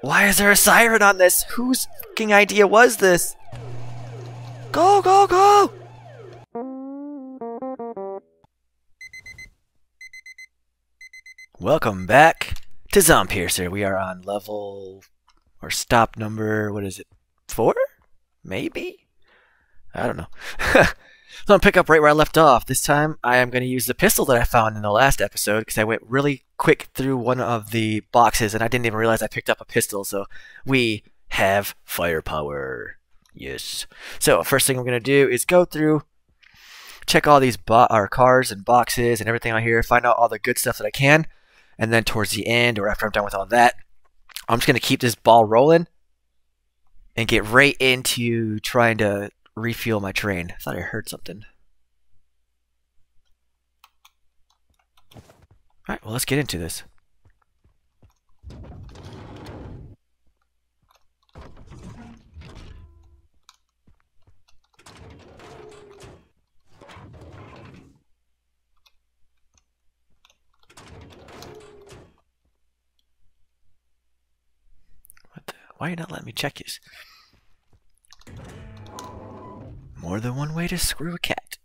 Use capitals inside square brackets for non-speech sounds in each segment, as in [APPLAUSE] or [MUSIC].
Why is there a siren on this? Whose fucking idea was this? Go, go, go! Welcome back to Zompiercer. We are on level or stop number, what is it? Four? Maybe? I don't know. [LAUGHS] so I'm pick up right where I left off. This time I am going to use the pistol that I found in the last episode because I went really quick through one of the boxes and I didn't even realize I picked up a pistol. So we have firepower. Yes. So first thing I'm going to do is go through, check all these our cars and boxes and everything out here, find out all the good stuff that I can. And then towards the end, or after I'm done with all that, I'm just going to keep this ball rolling and get right into trying to refuel my train. I thought I heard something. Alright, well, let's get into this. What? Why are you not letting me check this? More than one way to screw a cat.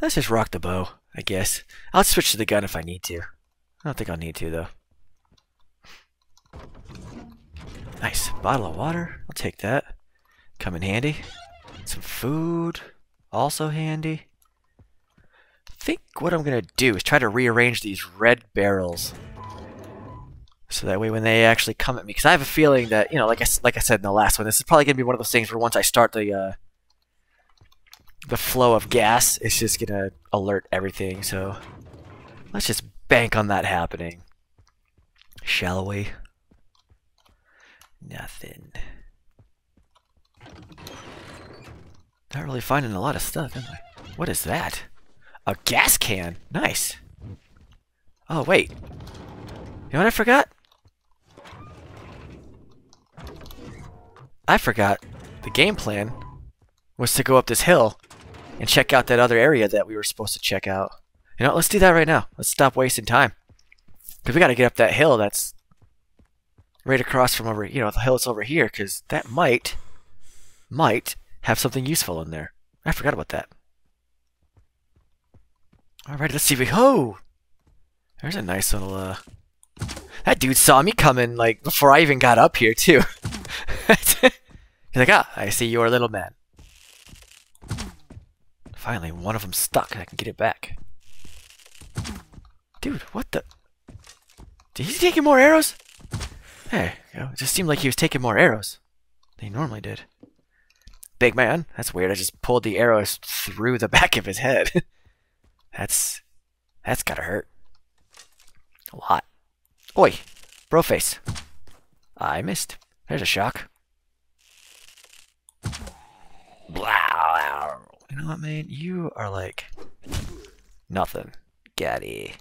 Let's just rock the bow, I guess. I'll switch to the gun if I need to. I don't think I'll need to, though. Nice. Bottle of water. I'll take that. Come in handy. Some food. Also handy. I think what I'm going to do is try to rearrange these red barrels. So that way when they actually come at me, because I have a feeling that, you know, like I, like I said in the last one, this is probably going to be one of those things where once I start the, uh, the flow of gas, it's just going to alert everything. So let's just bank on that happening. Shall we? Nothing. Not really finding a lot of stuff, am I? What is that? A gas can. Nice. Oh, wait. You know what I forgot? I forgot the game plan was to go up this hill and check out that other area that we were supposed to check out. You know, let's do that right now. Let's stop wasting time. Because we got to get up that hill that's right across from over, you know, the hill that's over here, because that might, might have something useful in there. I forgot about that. Alright, let's see if we, oh! There's a nice little, uh, that dude saw me coming, like, before I even got up here, too. [LAUGHS] He's like, ah, I see you're a little man. Finally, one of them stuck, and I can get it back. Dude, what the? Did he taking more arrows? Hey, you know, it just seemed like he was taking more arrows than he normally did. Big man, that's weird. I just pulled the arrows through the [LAUGHS] back of his head. [LAUGHS] that's that's gotta hurt. A lot. Oi, bro face. I missed. There's a shock. You know what, man? You are like nothing. Gaddy.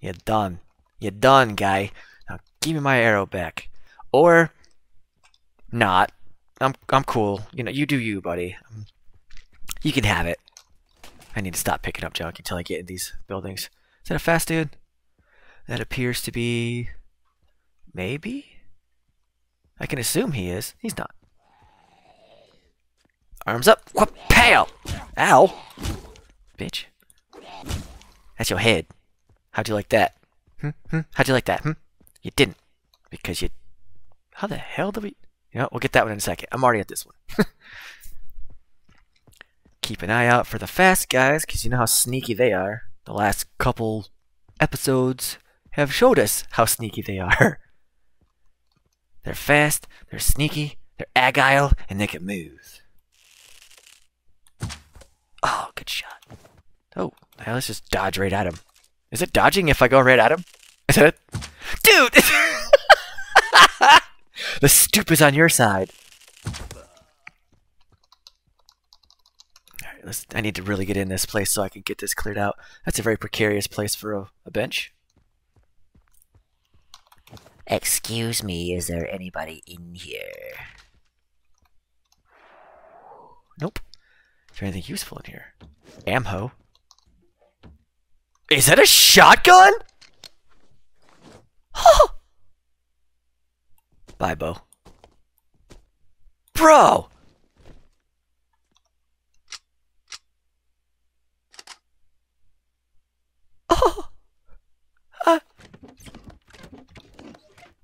You're done. You're done, guy. Now give me my arrow back. Or not. I'm I'm cool. You know, you do you, buddy. Um, you can have it. I need to stop picking up junk until I get in these buildings. Is that a fast dude? That appears to be maybe? I can assume he is. He's not. Arms up. Pow! Ow! Bitch. That's your head. How'd you like that? Hmm? Hmm? How'd you like that? Hmm? You didn't. Because you... How the hell do we... You know, we'll get that one in a second. I'm already at this one. [LAUGHS] Keep an eye out for the fast guys, because you know how sneaky they are. The last couple episodes have showed us how sneaky they are. [LAUGHS] They're fast, they're sneaky, they're agile, and they can move. Oh, good shot. Oh, now let's just dodge right at him. Is it dodging if I go right at him? Is it? Dude! [LAUGHS] the stoop is on your side. Alright, let's I need to really get in this place so I can get this cleared out. That's a very precarious place for a, a bench. Excuse me, is there anybody in here? Nope. Is there anything useful in here? Amho. Is that a shotgun? Bye, Bo. Bro! Oh! Uh.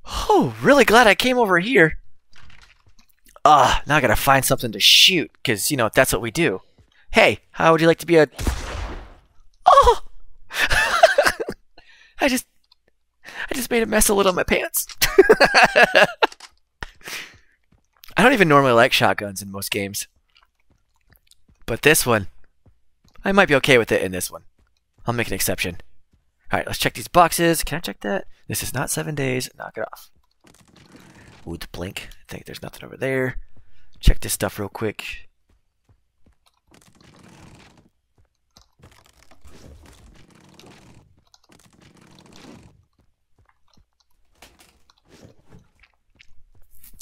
Oh, really glad I came over here. Ah, now I gotta find something to shoot, because, you know, that's what we do. Hey, how would you like to be a... Oh! [LAUGHS] I just... I just made a mess a little in my pants. [LAUGHS] I don't even normally like shotguns in most games. But this one, I might be okay with it in this one. I'll make an exception. Alright, let's check these boxes. Can I check that? This is not seven days. Knock it off. The blink. I think there's nothing over there. Check this stuff real quick.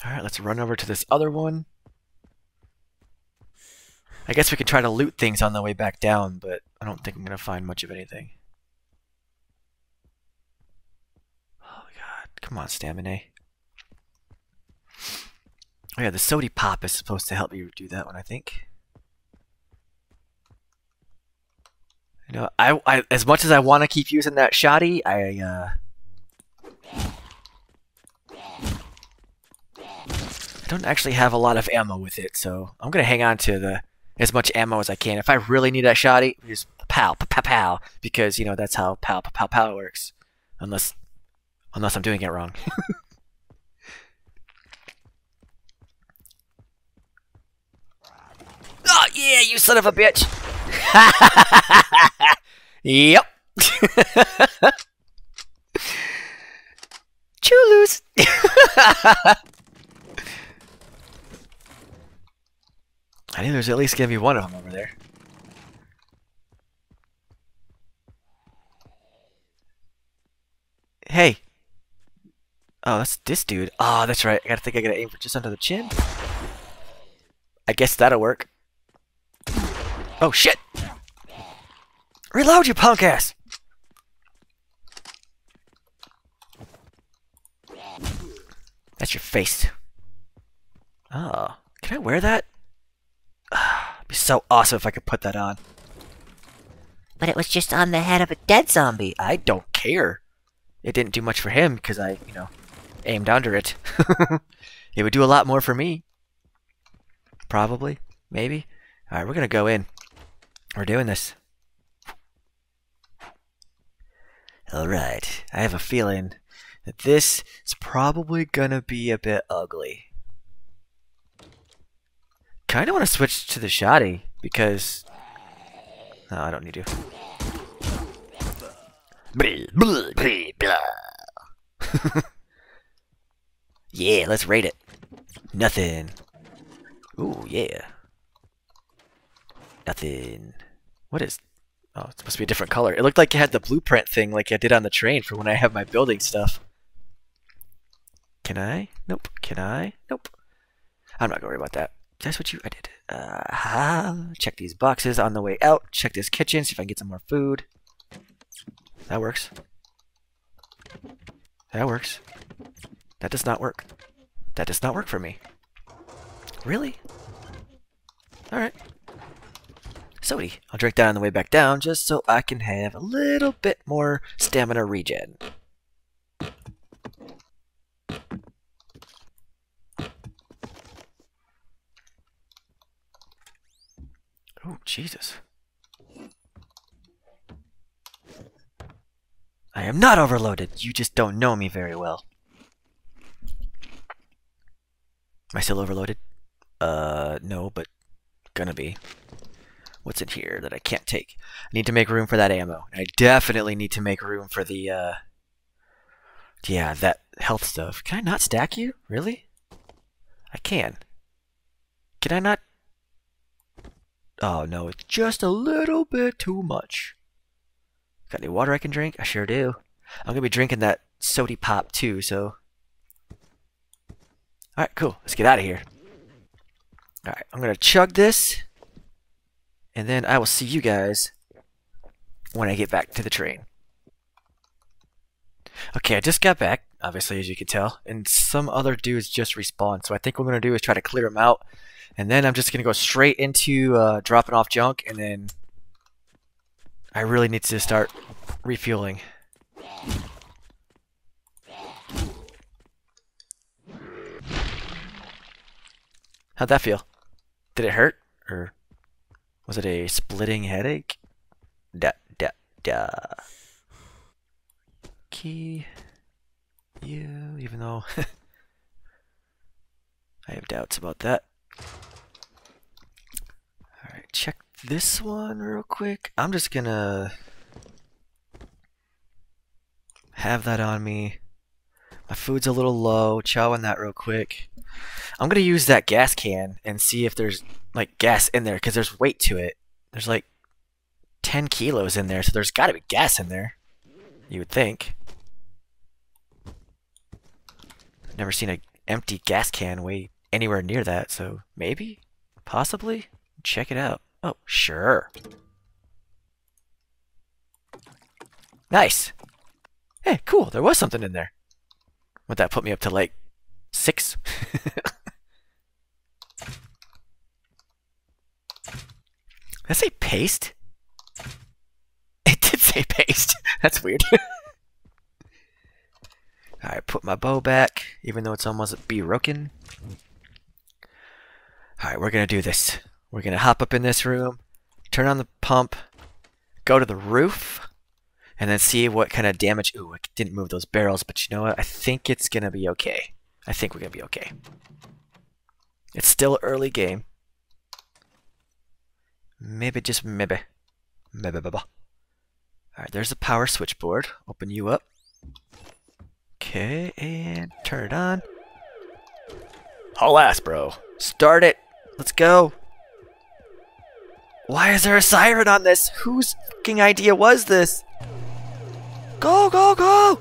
Alright, let's run over to this other one. I guess we could try to loot things on the way back down, but I don't think I'm going to find much of anything. Oh god, come on, stamina. Oh yeah, the sody pop is supposed to help you do that one, I think. You know, I, I as much as I want to keep using that shoddy, I uh, I don't actually have a lot of ammo with it, so I'm gonna hang on to the as much ammo as I can. If I really need that shoddy, just pow, pow, pow, because you know that's how pow, pow, pow works. Unless, unless I'm doing it wrong. [LAUGHS] oh yeah, you son of a bitch! [LAUGHS] yep. [LAUGHS] Chulus. [LAUGHS] I knew there's at least gonna be one of them over there. Hey. Oh, that's this dude. Oh, that's right. I gotta think I gotta aim for just under the chin. I guess that'll work. Oh, shit! Reload, you punk ass! That's your face. Oh. Can I wear that? It'd [SIGHS] be so awesome if I could put that on. But it was just on the head of a dead zombie. I don't care. It didn't do much for him because I, you know, aimed under it. [LAUGHS] it would do a lot more for me. Probably. Maybe. Alright, we're going to go in. We're doing this. Alright. I have a feeling that this is probably to be a bit ugly kind of want to switch to the shoddy because... No, I don't need to. [LAUGHS] yeah, let's rate it. Nothing. Ooh, yeah. Nothing. What is... Oh, it's supposed to be a different color. It looked like it had the blueprint thing like I did on the train for when I have my building stuff. Can I? Nope. Can I? Nope. I'm not going to worry about that. That's what you. I did. Uh, check these boxes on the way out. Check this kitchen. See if I can get some more food. That works. That works. That does not work. That does not work for me. Really? Alright. Sody. I'll drink that on the way back down just so I can have a little bit more stamina regen. Oh, Jesus. I am not overloaded. You just don't know me very well. Am I still overloaded? Uh, no, but gonna be. What's in here that I can't take? I need to make room for that ammo. I definitely need to make room for the, uh... Yeah, that health stuff. Can I not stack you? Really? I can. Can I not Oh no, it's just a little bit too much. Got any water I can drink? I sure do. I'm gonna be drinking that sody pop too, so. Alright, cool. Let's get out of here. Alright, I'm gonna chug this. And then I will see you guys when I get back to the train. Okay, I just got back, obviously, as you can tell, and some other dudes just respawned. So I think what I'm going to do is try to clear them out, and then I'm just going to go straight into uh, dropping off junk, and then I really need to start refueling. How'd that feel? Did it hurt? Or was it a splitting headache? Da da da. Key. You, even though [LAUGHS] I have doubts about that. Alright, check this one real quick. I'm just gonna have that on me. My food's a little low. Chow on that real quick. I'm gonna use that gas can and see if there's like gas in there because there's weight to it. There's like 10 kilos in there, so there's got to be gas in there. You would think. Never seen an empty gas can weigh anywhere near that, so maybe, possibly, check it out. Oh, sure. Nice. Hey, cool. There was something in there. Would that put me up to like six? [LAUGHS] Did say paste? It did say paste. [LAUGHS] That's weird. [LAUGHS] Alright, put my bow back, even though it's almost be broken. Alright, we're gonna do this. We're gonna hop up in this room, turn on the pump, go to the roof, and then see what kind of damage. Ooh, I didn't move those barrels, but you know what? I think it's gonna be okay. I think we're gonna be okay. It's still early game. Maybe just maybe. Maybe, maybe. Alright, there's the power switchboard. Open you up. Okay, and turn it on. Haul ass, bro. Start it. Let's go. Why is there a siren on this? Whose fucking idea was this? Go, go, go!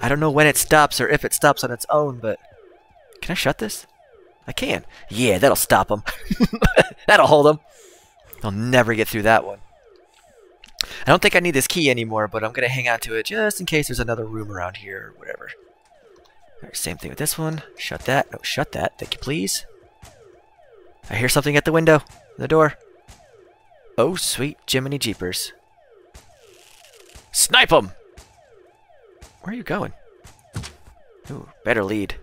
I don't know when it stops or if it stops on its own, but... Can I shut this? I can. Yeah, that'll stop them. [LAUGHS] that'll hold them. They'll never get through that one. I don't think I need this key anymore, but I'm going to hang on to it just in case there's another room around here or whatever. Right, same thing with this one. Shut that. No, shut that. Thank you, please. I hear something at the window. The door. Oh, sweet Jiminy Jeepers. Snipe him! Where are you going? Ooh, better lead.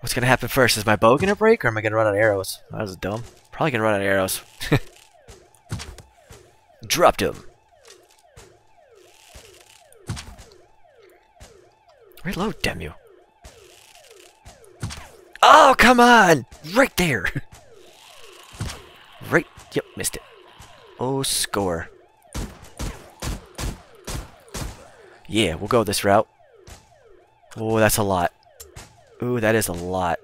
What's gonna happen first? Is my bow gonna break or am I gonna run out of arrows? That was dumb. Probably gonna run out of arrows. [LAUGHS] Dropped him. Reload, damn you. Oh, come on! Right there! [LAUGHS] Right, yep, missed it. Oh, score. Yeah, we'll go this route. Oh, that's a lot. Ooh, that is a lot.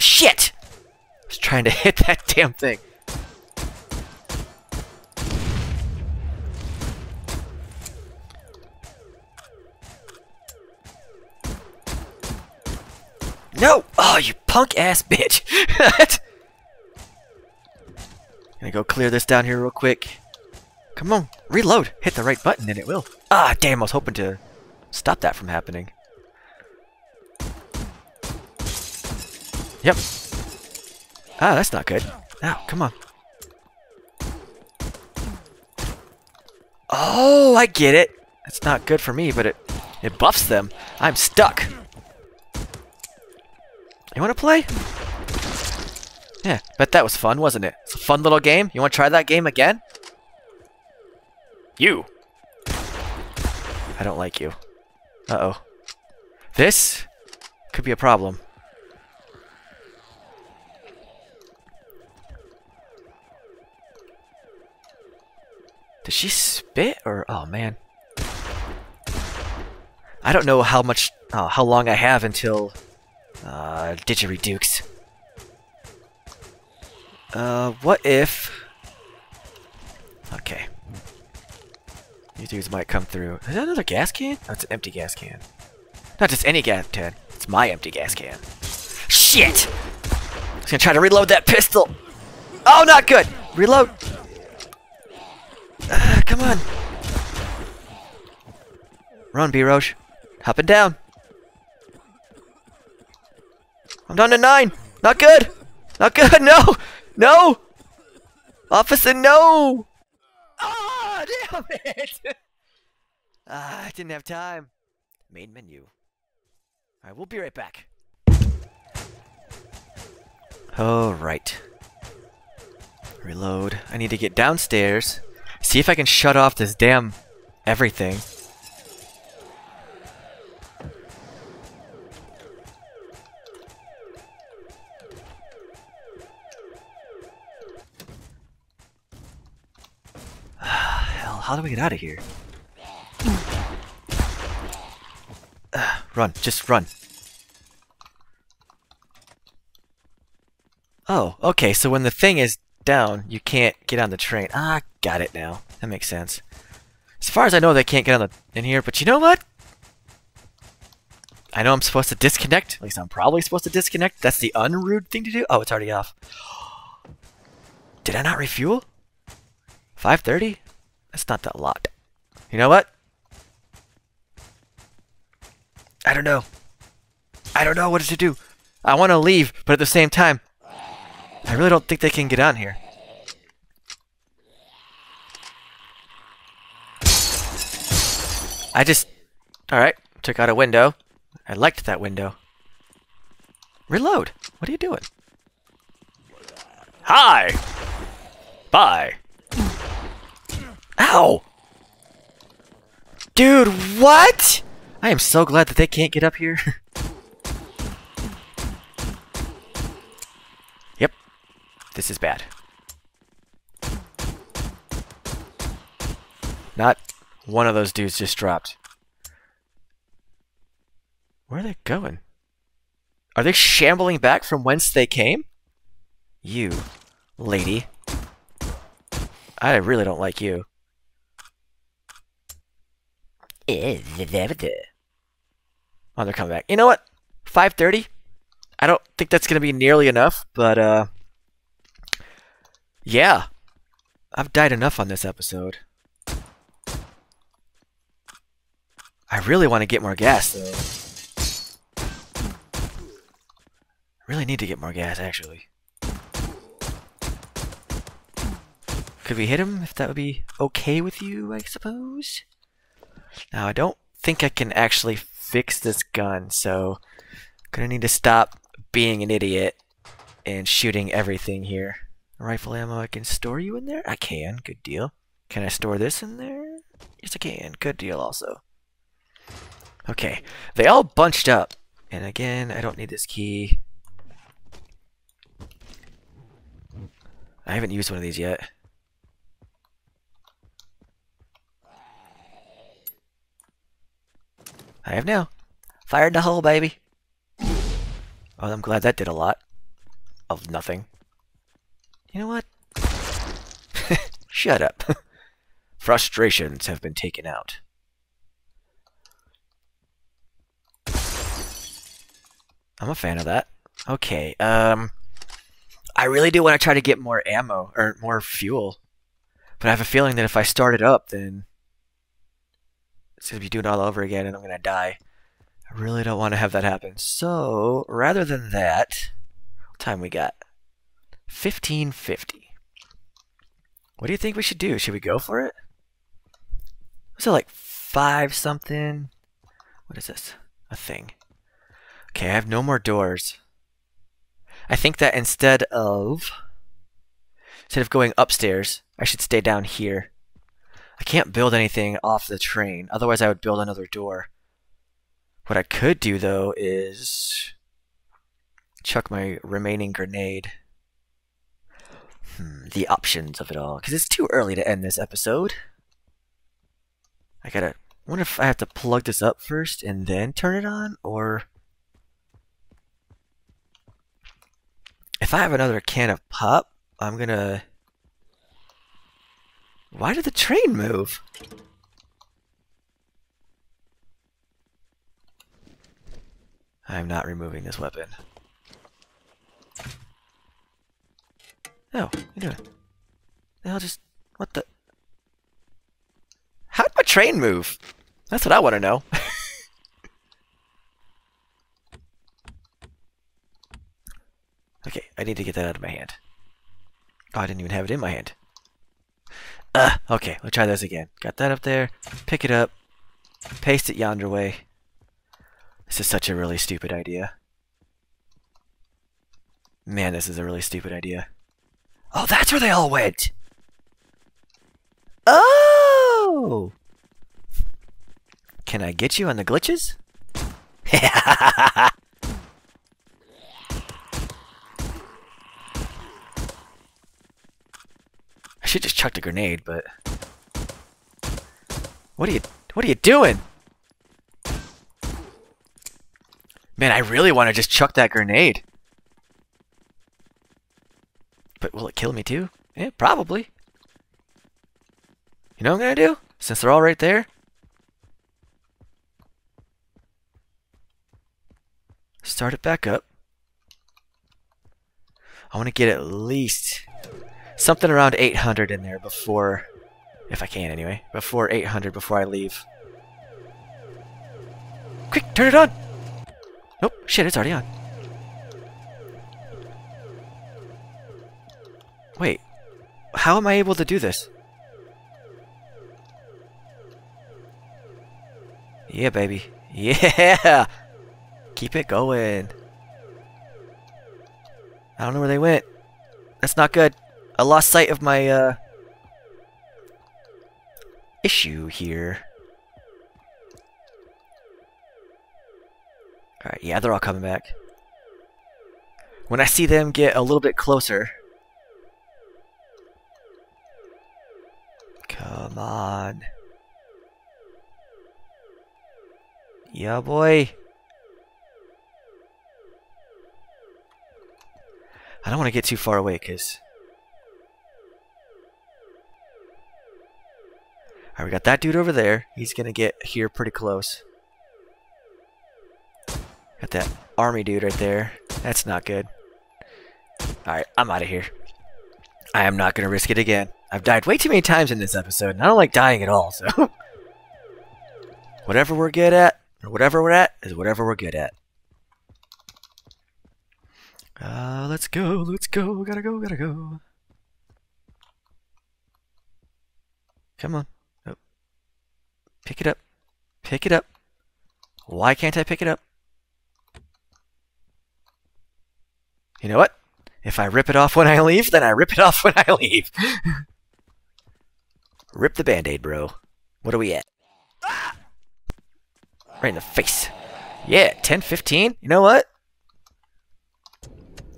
Shit! I was trying to [LAUGHS] hit that damn thing. No! Oh, you punk ass bitch! [LAUGHS] Gonna go clear this down here real quick. Come on, reload. Hit the right button and it will. Ah, damn, I was hoping to stop that from happening. Yep. Ah, that's not good. Ow, come on. Oh, I get it. That's not good for me, but it, it buffs them. I'm stuck. You want to play? Yeah, bet that was fun, wasn't it? It's a fun little game. You want to try that game again? You! I don't like you. Uh-oh. This could be a problem. Did she spit or... Oh, man. I don't know how much... Oh, how long I have until... Uh, Didgeridooks. Uh, what if... Okay. These dudes might come through. Is that another gas can? That's an empty gas can. Not just any gas can. It's my empty gas can. Shit! I was gonna try to reload that pistol. Oh, not good. Reload. Ah, come on. Run, B. Roche. Hopping down. I'm down to nine. Not good. Not good. [LAUGHS] No. No. Officer, no. Ah, damn it. [LAUGHS] ah, I didn't have time. Main menu. All right, we'll be right back. All right. Reload. I need to get downstairs. See if I can shut off this damn everything. How do we get out of here? Uh, run, just run. Oh, okay, so when the thing is down, you can't get on the train. Ah, got it now. That makes sense. As far as I know, they can't get on the in here, but you know what? I know I'm supposed to disconnect. At least I'm probably supposed to disconnect. That's the unrude thing to do. Oh, it's already off. [GASPS] Did I not refuel? 530? That's not that lot. You know what? I don't know. I don't know what to do. I want to leave, but at the same time, I really don't think they can get on here. I just... Alright, took out a window. I liked that window. Reload! What are you doing? Hi! Bye! Ow! Dude, what? I am so glad that they can't get up here. [LAUGHS] yep. This is bad. Not one of those dudes just dropped. Where are they going? Are they shambling back from whence they came? You, lady. I really don't like you. Oh, they're coming back. You know what? 5.30? I don't think that's going to be nearly enough, but, uh... Yeah. I've died enough on this episode. I really want to get more gas, though. I really need to get more gas, actually. Could we hit him, if that would be okay with you, I suppose? Now, I don't think I can actually fix this gun, so I'm gonna need to stop being an idiot and shooting everything here. Rifle ammo, I can store you in there? I can, good deal. Can I store this in there? Yes, I can, good deal also. Okay, they all bunched up. And again, I don't need this key. I haven't used one of these yet. I have now. Fired the hole, baby. Oh, I'm glad that did a lot. Of nothing. You know what? [LAUGHS] Shut up. [LAUGHS] Frustrations have been taken out. I'm a fan of that. Okay, um... I really do want to try to get more ammo, or more fuel. But I have a feeling that if I start it up, then... It's going to be doing all over again, and I'm going to die. I really don't want to have that happen. So, rather than that... What time we got? 1550. What do you think we should do? Should we go for it? Was it like five something? What is this? A thing. Okay, I have no more doors. I think that instead of instead of going upstairs, I should stay down here. I can't build anything off the train, otherwise I would build another door. What I could do though is chuck my remaining grenade. Hmm, the options of it all, because it's too early to end this episode. I gotta wonder if I have to plug this up first and then turn it on, or If I have another can of pop, I'm gonna... Why did the train move? I'm not removing this weapon. Oh, Are you? The hell just... What the... How'd my train move? That's what I want to know. [LAUGHS] okay, I need to get that out of my hand. Oh, I didn't even have it in my hand. Uh, okay, let's try this again. Got that up there. Pick it up. Paste it yonder way. This is such a really stupid idea. Man, this is a really stupid idea. Oh, that's where they all went! Oh! Can I get you on the glitches? [LAUGHS] I should just chuck the grenade, but... What are you... What are you doing? Man, I really want to just chuck that grenade. But will it kill me too? Yeah, probably. You know what I'm gonna do? Since they're all right there? Start it back up. I want to get at least something around 800 in there before, if I can anyway, before 800 before I leave. Quick, turn it on! Nope, shit, it's already on. Wait, how am I able to do this? Yeah, baby. [LAUGHS] Yeah! Keep it going. I don't know where they went. That's not good. I lost sight of my, uh... issue here. Alright, yeah, they're all coming back. When I see them get a little bit closer... Come on. Yeah, boy. I don't want to get too far away, because... Alright, we got that dude over there. He's going to get here pretty close. Got that army dude right there. That's not good. Alright, I'm out of here. I am not going to risk it again. I've died way too many times in this episode, and I don't like dying at all, so... [LAUGHS] whatever we're good at, or whatever we're at, is whatever we're good at. Uh, let's go, let's go, gotta go, gotta go. Come on. Pick it up. Pick it up. Why can't I pick it up? You know what? If I rip it off when I leave, then I rip it off when I leave. rip the band-aid, bro. What are we at? Right in the face. Yeah, 1015. You know what?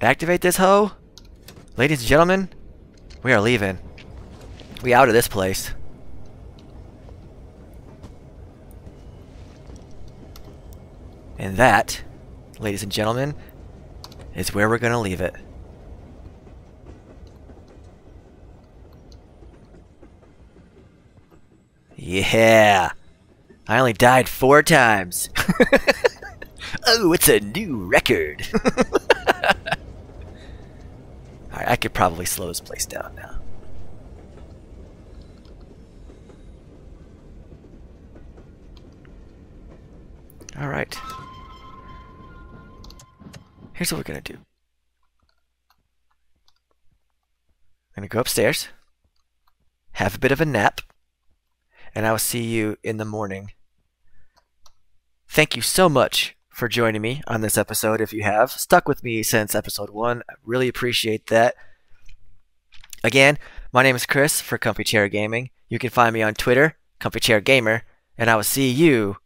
Activate this hoe. Ladies and gentlemen, we are leaving. We out of this place. And that, ladies and gentlemen, is where we're going to leave it. Yeah! I only died four times. [LAUGHS] oh, it's a new record. [LAUGHS] Alright, I could probably slow this place down now. Alright. Here's what we're gonna do. I'm gonna go upstairs, have a bit of a nap, and I will see you in the morning. Thank you so much for joining me on this episode if you have stuck with me since episode one. I really appreciate that. Again, my name is Chris for Comfy Chair Gaming. You can find me on Twitter, Comfy Chair Gamer, and I will see you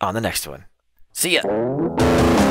on the next one. See ya!